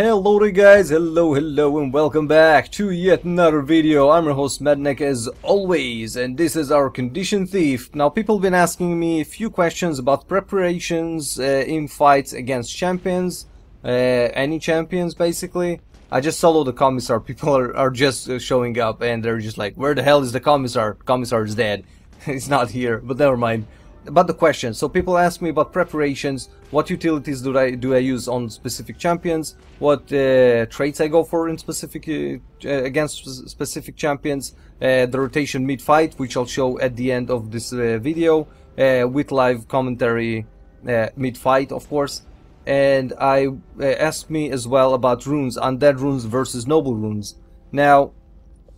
Hello there guys, hello, hello and welcome back to yet another video. I'm your host Madnek as always and this is our Condition Thief. Now people been asking me a few questions about preparations uh, in fights against champions, uh, any champions basically. I just solo the commissar, people are, are just showing up and they're just like, where the hell is the commissar? Commissar is dead. He's not here, but never mind about the question. So people ask me about preparations, what utilities do I do I use on specific champions, what uh, traits I go for in specific uh, against specific champions, uh, the rotation mid fight, which I'll show at the end of this uh, video uh, with live commentary uh, mid fight, of course. And I asked me as well about runes, undead runes versus noble runes. Now,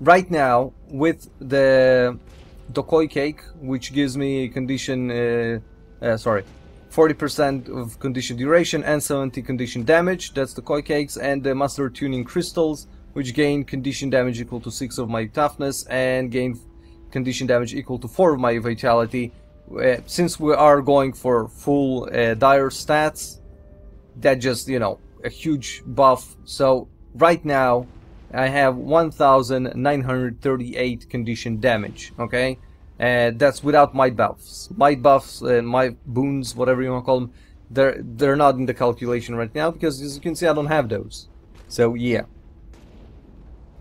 right now with the Dokoi cake, which gives me condition, uh, uh, sorry, 40% of condition duration and 70 condition damage. That's the koi cakes and the master tuning crystals, which gain condition damage equal to 6 of my toughness and gain condition damage equal to 4 of my vitality. Uh, since we are going for full uh, dire stats, that just, you know, a huge buff. So right now, I have 1938 condition damage, okay? And that's without might buffs. Might buffs and might boons, whatever you want to call them, they're, they're not in the calculation right now because as you can see I don't have those. So yeah.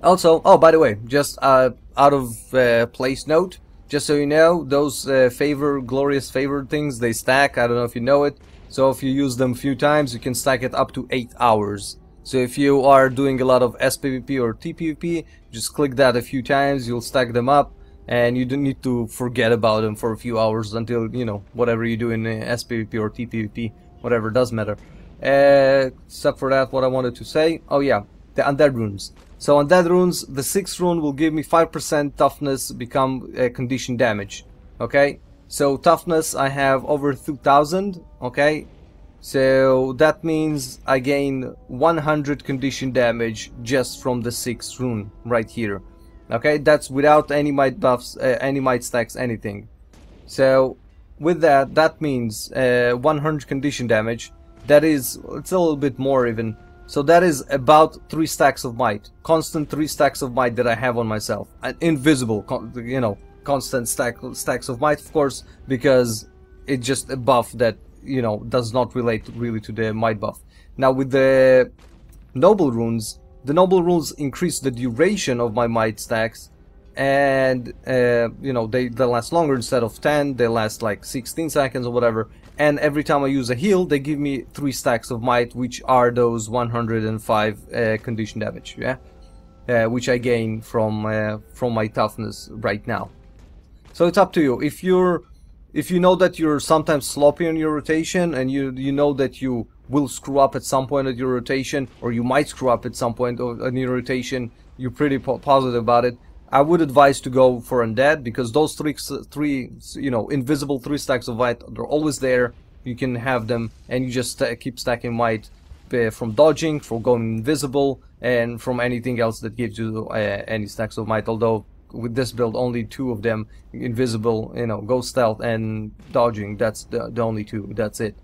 Also, oh by the way, just uh, out of uh, place note, just so you know, those uh, favor, glorious favor things, they stack, I don't know if you know it. So if you use them a few times, you can stack it up to 8 hours. So if you are doing a lot of SPVP or TPVP, just click that a few times, you'll stack them up, and you don't need to forget about them for a few hours until, you know, whatever you do in SPVP or TPVP, whatever, does matter. Uh, except for that, what I wanted to say, oh yeah, the undead runes. So undead runes, the 6th rune will give me 5% toughness become uh, condition damage, okay? So toughness, I have over 2000, okay? So that means I gain 100 condition damage just from the 6th rune right here. Okay, that's without any might buffs, uh, any might stacks, anything. So with that, that means uh, 100 condition damage. That is, it's a little bit more even. So that is about 3 stacks of might. Constant 3 stacks of might that I have on myself. And invisible, you know, constant stack, stacks of might, of course, because it's just a buff that you know does not relate really to the might buff. Now with the noble runes, the noble runes increase the duration of my might stacks, and uh, you know they they last longer instead of 10. They last like 16 seconds or whatever. And every time I use a heal, they give me three stacks of might, which are those 105 uh, condition damage. Yeah. Uh, which I gain from uh, from my toughness right now. So it's up to you. If you're if you know that you're sometimes sloppy on your rotation and you you know that you will screw up at some point at your rotation or you might screw up at some point on your rotation you're pretty po positive about it. I would advise to go for undead because those three three you know invisible three stacks of might they're always there. You can have them and you just st keep stacking might uh, from dodging from going invisible and from anything else that gives you uh, any stacks of might although with this build only two of them invisible you know go stealth and dodging. That's the, the only two. That's it.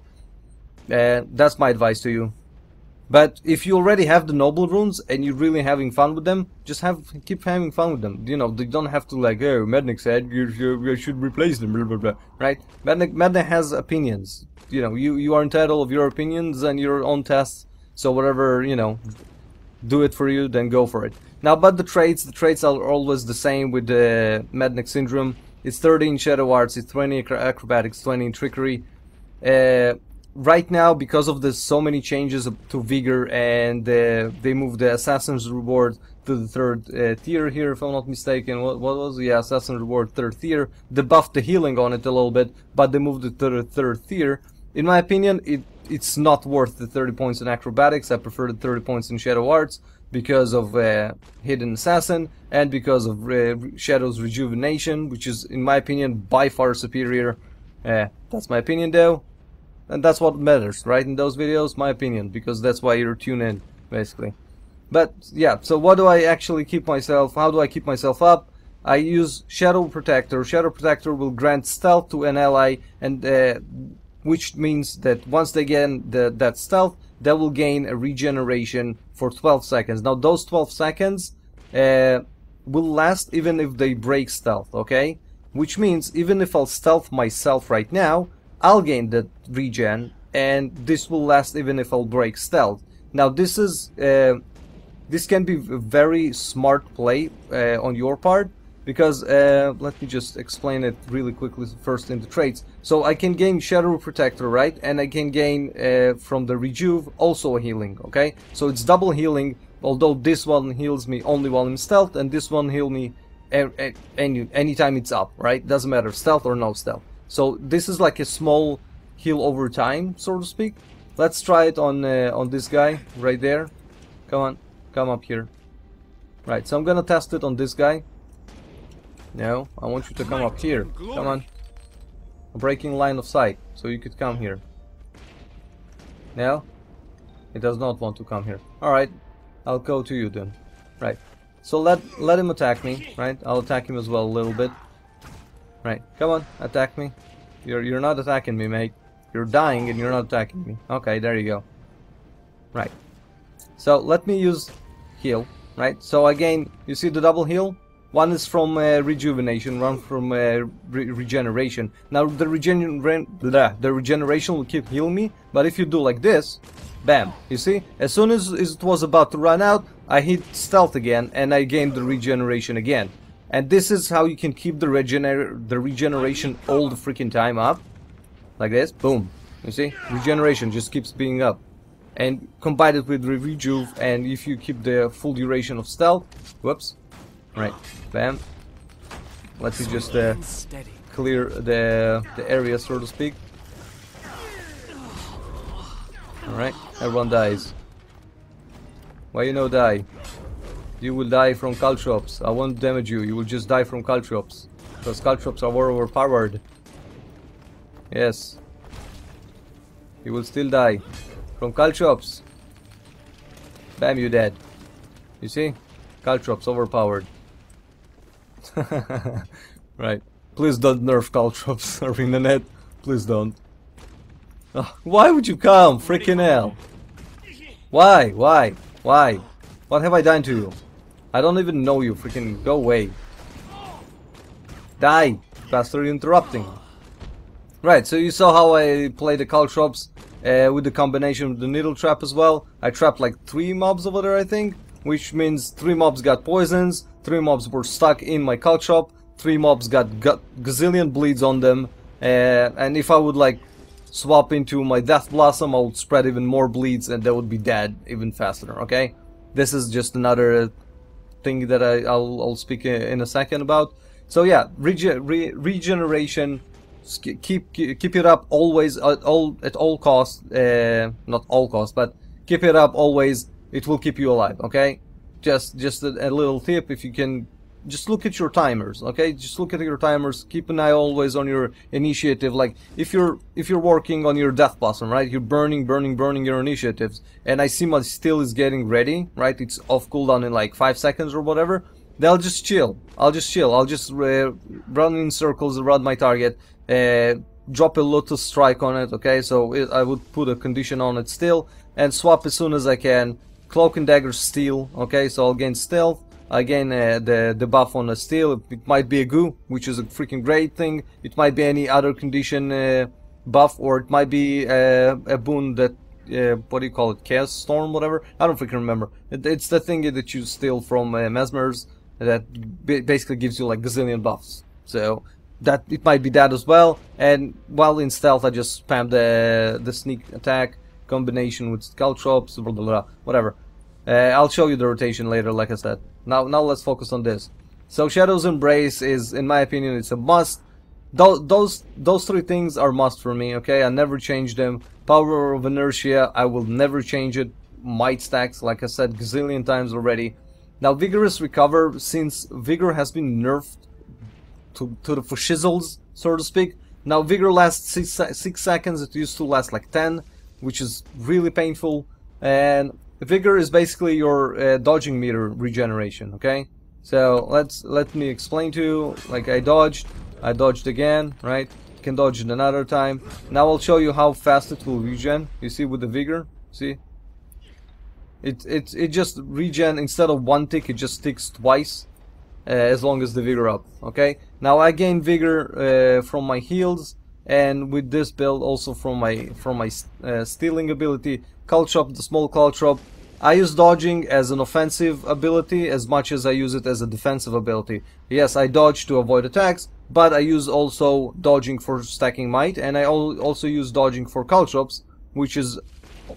Uh, that's my advice to you. But if you already have the noble runes and you're really having fun with them just have keep having fun with them. You know they don't have to like oh Madnek said you, you, you should replace them blah blah blah right? Madnek, Madnek has opinions. You know you you are entitled of your opinions and your own tests. So whatever you know do it for you then go for it now, but the traits, the traits are always the same with the Madnek Syndrome. It's 30 in Shadow Arts, it's 20 in Acrobatics, 20 in Trickery. Uh, right now, because of the so many changes to Vigor and uh, they moved the Assassin's Reward to the third uh, tier here, if I'm not mistaken. What, what was Yeah, Assassin's Reward third tier. They buffed the healing on it a little bit, but they moved it to the third tier. In my opinion, it it's not worth the 30 points in Acrobatics. I prefer the 30 points in Shadow Arts because of uh, Hidden Assassin and because of uh, Shadow's Rejuvenation, which is, in my opinion, by far superior. Uh, that's my opinion, though. And that's what matters, right? In those videos, my opinion, because that's why you're tuned in, basically. But, yeah, so what do I actually keep myself, how do I keep myself up? I use Shadow Protector. Shadow Protector will grant stealth to an ally, and uh, which means that once they get the, that stealth, they will gain a regeneration for 12 seconds. Now those 12 seconds uh, will last even if they break stealth, okay? Which means even if I'll stealth myself right now, I'll gain that regen and this will last even if I'll break stealth. Now this is uh, this can be a very smart play uh, on your part because uh, let me just explain it really quickly first in the traits. So I can gain Shadow Protector, right? And I can gain uh, from the Rejuve also a healing, okay? So it's double healing, although this one heals me only while I'm stealth and this one heal me any anytime it's up, right? Doesn't matter stealth or no stealth. So this is like a small heal over time, so to speak. Let's try it on uh, on this guy right there. Come on, come up here. Right, so I'm gonna test it on this guy. No, I want you to come up here. Come on. I'm breaking line of sight, so you could come here. No? It does not want to come here. Alright, I'll go to you then. Right. So let let him attack me, right? I'll attack him as well a little bit. Right, come on, attack me. You're you're not attacking me, mate. You're dying and you're not attacking me. Okay, there you go. Right. So let me use heal, right? So again, you see the double heal? One is from uh, rejuvenation, one from uh, re regeneration. Now the the regeneration will keep healing me, but if you do like this, bam, you see? As soon as it was about to run out, I hit stealth again and I gained the regeneration again. And this is how you can keep the, regener the regeneration all the freaking time up. Like this, boom. You see? Regeneration just keeps being up. And combine it with Rejuve, and if you keep the full duration of stealth, whoops, right, bam. Let's just uh, clear the, the area, so to speak. Alright, everyone dies. Why you no die? You will die from caltrops. I won't damage you, you will just die from caltrops. Because caltrops are more overpowered. Yes. You will still die. From caltrops. Bam, you dead. You see? Caltrops overpowered. right. Please don't nerf caltrops, net. Please don't. Oh, why would you come? Freaking hell. Why? Why? Why? What have I done to you? I don't even know you. Freaking go away. Die. Faster interrupting. Right, so you saw how I play the caltrops uh, with the combination of the needle trap as well. I trapped like three mobs over there, I think, which means three mobs got poisons, three mobs were stuck in my caltrops. three mobs got, got gazillion bleeds on them, uh, and if I would like swap into my Death Blossom, I would spread even more bleeds and they would be dead even faster, okay? This is just another thing that I, will speak in a second about. So yeah, rege re regeneration keep keep it up always at all at all costs. Uh, not all costs, but keep it up always. It will keep you alive. Okay, just just a, a, little tip if you can. Just look at your timers, okay? Just look at your timers. Keep an eye always on your initiative. Like if you're if you're working on your death blossom, right? You're burning, burning, burning your initiatives, and I see my steal is getting ready, right? It's off cooldown in like five seconds or whatever. They'll just chill. I'll just chill. I'll just uh, run in circles around my target, uh, drop a Lotus Strike on it, okay? So it, I would put a condition on it still, and swap as soon as I can. Cloak and Dagger Steal, okay? So I'll gain Stealth, I gain uh, the, the buff on the Steal. It might be a goo, which is a freaking great thing. It might be any other condition uh, buff, or it might be uh, a boon that uh, what do you call it? Chaos Storm, whatever. I don't freaking remember. It, it's the thing that you steal from uh, Mesmers that basically gives you like gazillion buffs. So that it might be that as well. And while in stealth, I just spam the the sneak attack combination with caltrops, blah blah blah, whatever. Uh, I'll show you the rotation later, like I said. Now, now let's focus on this. So Shadow's Embrace is, in my opinion, it's a must. Those, those, those three things are must for me, okay? I never change them. Power of Inertia, I will never change it. Might stacks, like I said, gazillion times already. Now, Vigorous Recover, since Vigor has been nerfed to, to the for shizzles, so to speak. Now Vigor lasts 6, six seconds, it used to last like 10, which is really painful. And Vigor is basically your uh, dodging meter regeneration, okay? So let's let me explain to you, like I dodged, I dodged again, right? Can dodge it another time. Now I'll show you how fast it will regen. You see with the Vigor, see? It it it just regen instead of one tick, it just ticks twice, uh, as long as the vigor up. Okay. Now I gain vigor uh, from my heals, and with this build also from my from my uh, stealing ability, Caltrop, the small Caltrop. I use dodging as an offensive ability as much as I use it as a defensive ability. Yes, I dodge to avoid attacks, but I use also dodging for stacking might, and I also use dodging for Caltrops, which is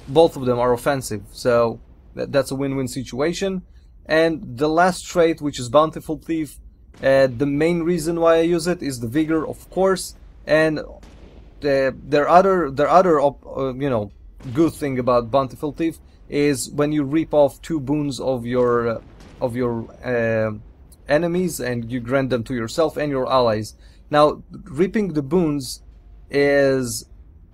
both of them are offensive. So that's a win-win situation. And the last trait, which is Bountiful Thief, uh, the main reason why I use it is the vigor, of course, and the, their other their other uh, you know good thing about Bountiful Thief is when you reap off two boons of your uh, of your uh, enemies and you grant them to yourself and your allies. Now, reaping the boons is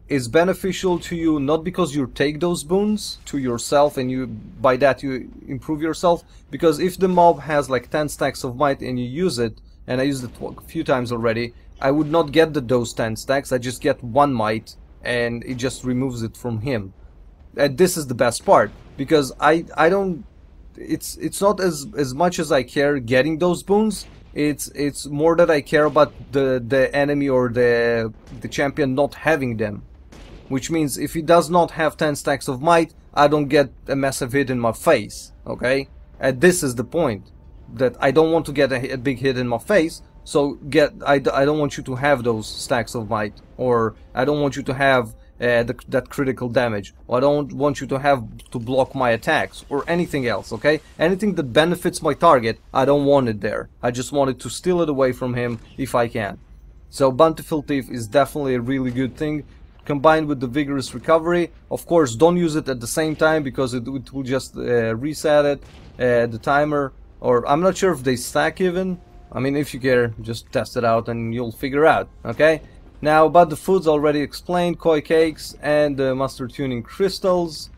is beneficial to you not because you take those boons to yourself and you by that you improve yourself because if the mob has like 10 stacks of might and you use it and I used it a few times already I would not get the those 10 stacks I just get one might and it just removes it from him. And this is the best part because I I don't it's it's not as as much as I care getting those boons it's it's more that I care about the the enemy or the the champion not having them. Which means if he does not have 10 stacks of might I don't get a massive hit in my face okay? And this is the point that I don't want to get a, a big hit in my face so get I, I don't want you to have those stacks of might or I don't want you to have uh, the, that critical damage. Or I don't want you to have to block my attacks or anything else, okay? Anything that benefits my target, I don't want it there. I just wanted to steal it away from him if I can. So Bountiful Thief is definitely a really good thing combined with the vigorous recovery. Of course, don't use it at the same time because it, it will just uh, reset it, uh, the timer. Or I'm not sure if they stack even. I mean, if you care, just test it out and you'll figure out, okay? Now about the foods already explained, koi cakes and uh, master tuning crystals.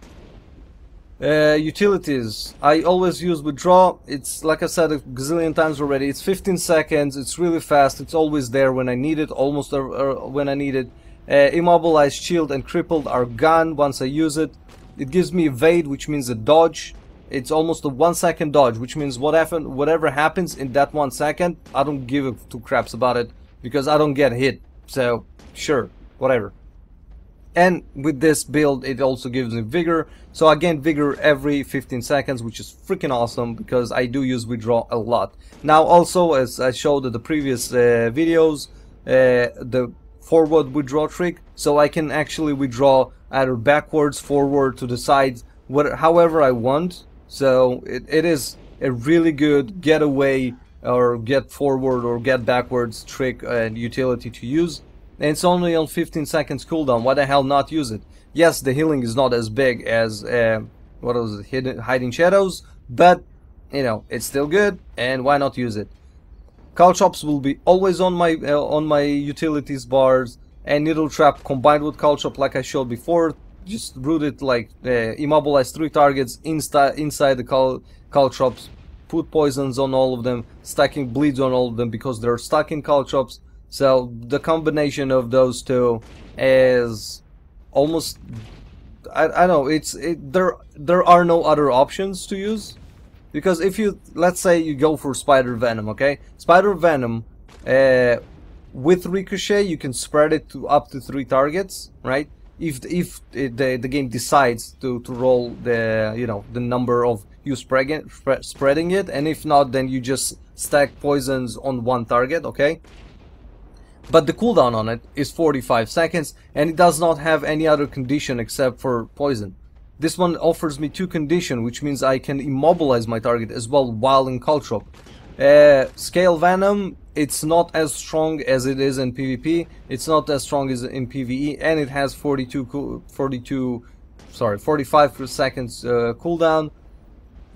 Uh, utilities, I always use withdraw, it's like I said a gazillion times already, it's 15 seconds, it's really fast, it's always there when I need it, almost uh, uh when I need it. Uh, immobilized, shield and crippled are gone once I use it. It gives me evade, which means a dodge. It's almost a one second dodge, which means whatever, whatever happens in that one second, I don't give two craps about it because I don't get hit. So, sure, whatever. And with this build, it also gives me vigor. So I gain vigor every 15 seconds, which is freaking awesome because I do use withdraw a lot. Now also, as I showed in the previous uh, videos, uh, the forward withdraw trick, so I can actually withdraw either backwards, forward, to the sides, however I want. So it, it is a really good getaway or get forward or get backwards trick and utility to use. And it's only on 15 seconds cooldown. Why the hell not use it? Yes, the healing is not as big as uh, what was it, hidden, hiding shadows, but you know it's still good, and why not use it? Caltrops will be always on my uh, on my utilities bars, and Needle Trap combined with Caltrop, like I showed before, just root it like uh, immobilize three targets insta inside the Cal Caltrops put poisons on all of them, stacking bleeds on all of them because they're stuck in caltrops. So the combination of those two is almost I, I know it's it, there there are no other options to use. Because if you let's say you go for spider venom okay? Spider venom uh, with ricochet you can spread it to up to three targets right if if the the game decides to to roll the you know the number of you spreading spreading it, and if not, then you just stack poisons on one target. Okay. But the cooldown on it is 45 seconds, and it does not have any other condition except for poison. This one offers me two condition, which means I can immobilize my target as well while in Caltrop. Uh, Skale Venom, it's not as strong as it is in PvP. It's not as strong as in PvE, and it has 42, 42, sorry, 45 seconds uh, cooldown.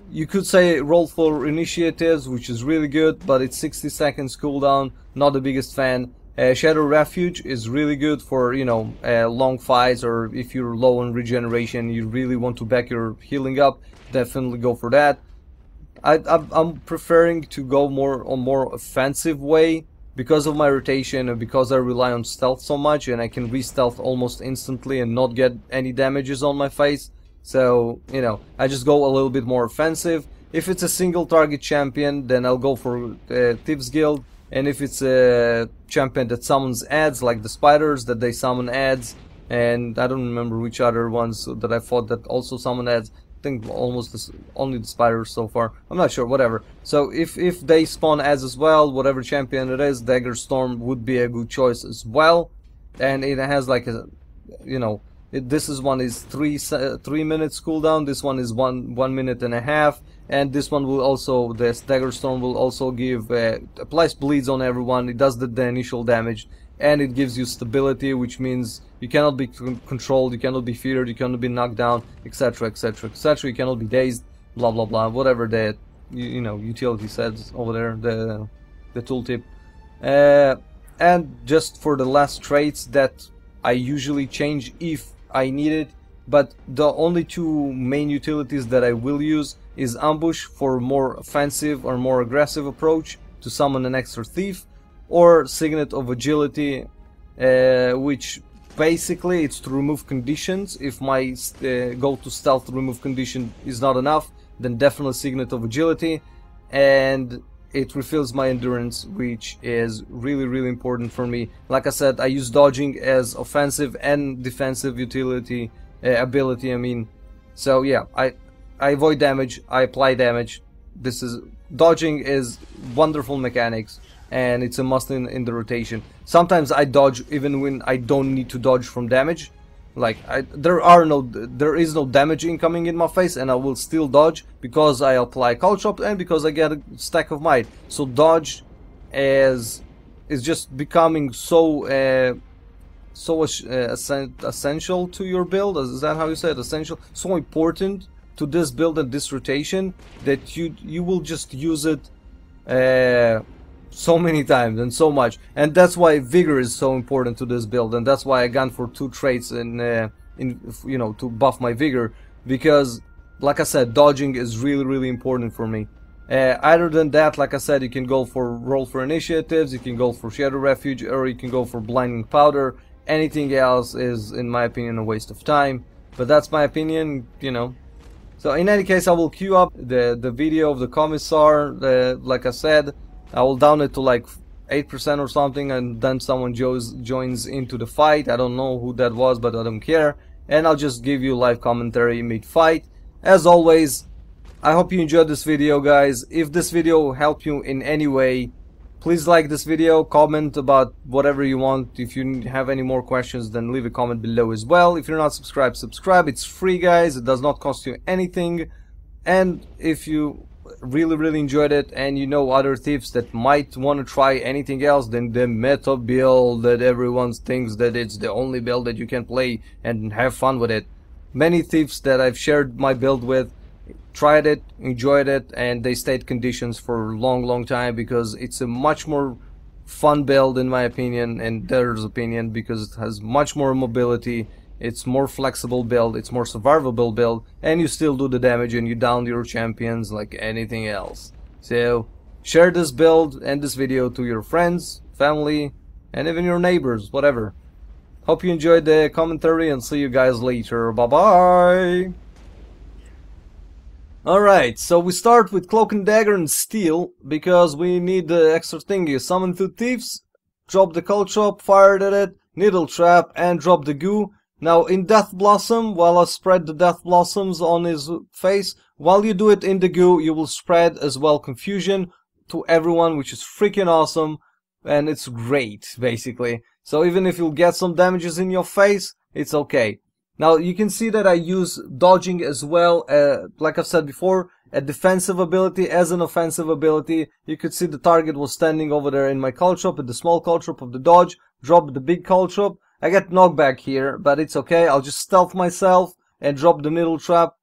You could say roll for initiatives, which is really good, but it's 60 seconds cooldown. Not the biggest fan. Uh, Shadow Refuge is really good for, you know, uh, long fights or if you're low on regeneration, you really want to back your healing up, definitely go for that. I, am preferring to go more on more offensive way because of my rotation and because I rely on stealth so much and I can re-stealth almost instantly and not get any damages on my face. So, you know, I just go a little bit more offensive. If it's a single target champion, then I'll go for uh, Thieves Guild. And if it's a champion that summons ads, like the spiders that they summon ads, and I don't remember which other ones that I fought that also summon ads, think almost only the spiders so far. I'm not sure, whatever. So if, if they spawn as as well, whatever champion it is, Dagger Storm would be a good choice as well. And it has like a, you know, it, this is one is three uh, three minutes cooldown. This one is one one minute and a half, and this one will also the Dagger storm will also give uh, applies bleeds on everyone. It does the, the initial damage, and it gives you stability, which means you cannot be controlled, you cannot be feared, you cannot be knocked down, etc., etc., etc. You cannot be dazed, blah blah blah, whatever the you, you know utility says over there, the the tooltip. Uh, and just for the last traits that I usually change if I need it, but the only two main utilities that I will use is Ambush for more offensive or more aggressive approach to summon an extra thief, or Signet of Agility, uh, which basically it's to remove conditions. If my uh, go to stealth remove condition is not enough, then definitely Signet of Agility, and it refills my endurance, which is really, really important for me. Like I said, I use dodging as offensive and defensive utility uh, ability. I mean, so yeah, I I avoid damage, I apply damage. This is dodging is wonderful mechanics, and it's a must in in the rotation. Sometimes I dodge even when I don't need to dodge from damage. Like I, there are no, there is no damage incoming in my face, and I will still dodge because I apply Caltrop and because I get a stack of might. So dodge is is just becoming so uh, so uh, essential to your build. Is that how you say it? Essential, so important to this build and this rotation that you you will just use it. Uh, so many times and so much. And that's why vigor is so important to this build. And that's why I gone for two traits in uh, in you know to buff my vigor. Because like I said dodging is really really important for me. Uh, other than that like I said you can go for roll for initiatives you can go for shadow refuge or you can go for blinding powder. Anything else is in my opinion a waste of time. But that's my opinion you know. So in any case I will queue up the the video of the commissar uh, like I said I will down it to like 8% or something and then someone joins, joins into the fight. I don't know who that was but I don't care. And I'll just give you live commentary mid-fight. As always, I hope you enjoyed this video guys. If this video helped you in any way, please like this video, comment about whatever you want. If you have any more questions then leave a comment below as well. If you're not subscribed, subscribe. It's free guys, it does not cost you anything. And if you really really enjoyed it. And you know other thieves that might want to try anything else than the meta build that everyone thinks that it's the only build that you can play and have fun with it. Many thieves that I've shared my build with tried it enjoyed it and they stayed conditions for a long long time because it's a much more fun build in my opinion and theirs opinion because it has much more mobility it's more flexible build, it's more survivable build, and you still do the damage and you down your champions like anything else. So, share this build and this video to your friends, family, and even your neighbors, whatever. Hope you enjoyed the commentary and see you guys later. Bye bye! Alright, so we start with Cloak and Dagger and Steal, because we need the extra thingy. Summon two thieves, drop the Caltrop, fired at it, Needle Trap, and drop the goo. Now in Death Blossom, while I spread the Death Blossoms on his face, while you do it in the goo, you will spread as well confusion to everyone, which is freaking awesome, and it's great, basically. So even if you'll get some damages in your face, it's okay. Now you can see that I use dodging as well, uh, like I've said before, a defensive ability as an offensive ability. You could see the target was standing over there in my Caltrop, at the small Caltrop of the dodge, drop the big Caltrop, I get knockback here, but it's okay. I'll just stealth myself and drop the needle trap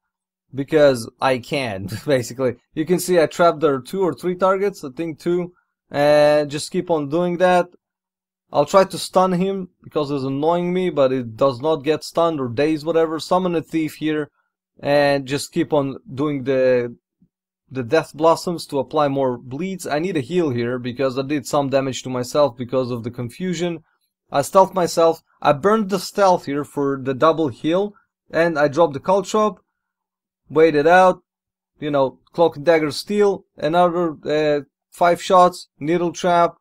because I can, basically. You can see I trapped there two or three targets, I think two, and just keep on doing that. I'll try to stun him because it's annoying me, but it does not get stunned or dazed, whatever. Summon a thief here and just keep on doing the the death blossoms to apply more bleeds. I need a heal here because I did some damage to myself because of the confusion. I stealth myself. I burned the stealth here for the double heal, and I dropped the Caltrop. wait it out, you know, cloak and dagger steal, another uh, five shots, needle trap,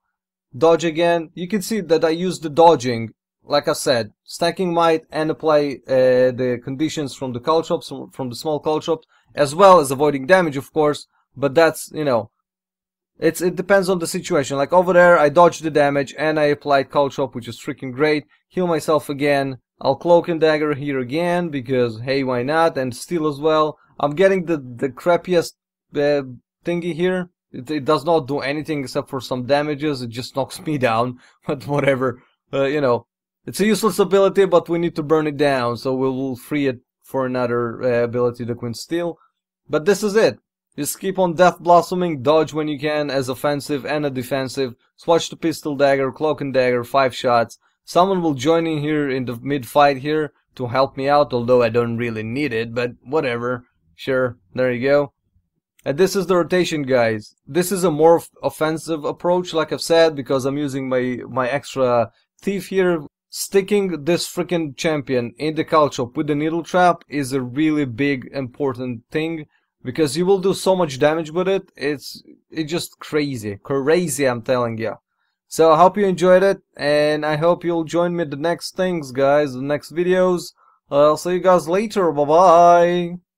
dodge again. You can see that I used the dodging, like I said, stacking might and apply uh, the conditions from the caltrops, from the small caltrops, as well as avoiding damage, of course. But that's, you know, it's it depends on the situation. Like over there, I dodged the damage and I applied caltrop, which is freaking great. Heal myself again. I'll cloak and dagger here again because hey, why not? And steal as well. I'm getting the the crappiest uh, thingy here. It, it, does not do anything except for some damages. It just knocks me down. But whatever. Uh, you know, it's a useless ability, but we need to burn it down, so we will free it for another uh, ability the can steal. But this is it. Just keep on Death Blossoming, dodge when you can as offensive and a defensive, swatch the pistol dagger, cloak and dagger, 5 shots. Someone will join in here in the mid-fight here to help me out, although I don't really need it, but whatever. Sure, there you go. And this is the rotation, guys. This is a more offensive approach, like I've said, because I'm using my, my extra thief here. Sticking this freaking champion in the caltrop with the needle trap is a really big, important thing because you will do so much damage with it. It's it's just crazy, crazy. I'm telling you. So I hope you enjoyed it, and I hope you'll join me the next things, guys, the next videos. I'll see you guys later. Bye bye.